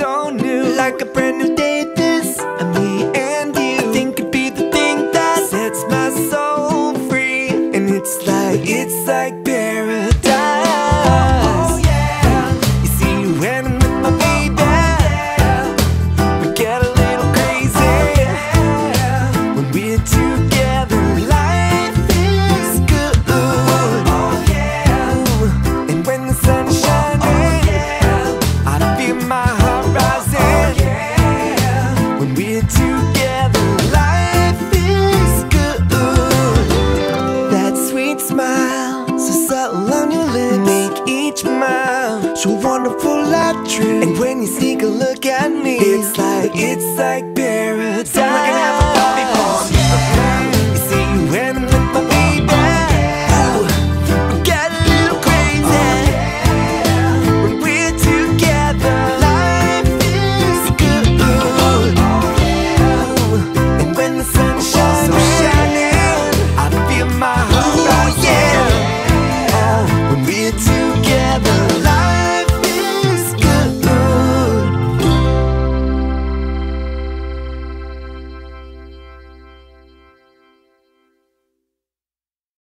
so new. Like a brand new day this. And me and you. I think it'd be the thing that sets my soul free. And it's like, it's like So wonderful I trip. And when you sneak a look at me It's like, it's like paradise